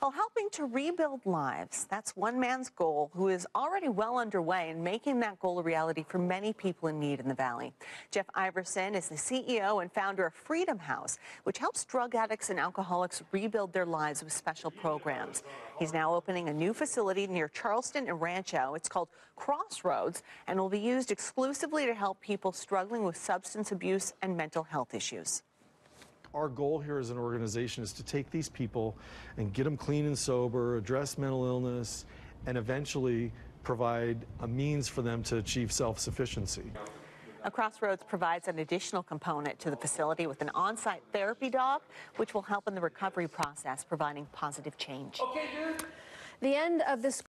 While helping to rebuild lives, that's one man's goal who is already well underway in making that goal a reality for many people in need in the Valley. Jeff Iverson is the CEO and founder of Freedom House, which helps drug addicts and alcoholics rebuild their lives with special programs. He's now opening a new facility near Charleston and Rancho. It's called Crossroads and will be used exclusively to help people struggling with substance abuse and mental health issues. Our goal here as an organization is to take these people and get them clean and sober, address mental illness, and eventually provide a means for them to achieve self-sufficiency. Now, Crossroads provides an additional component to the facility with an on-site therapy dog, which will help in the recovery process, providing positive change. The end of this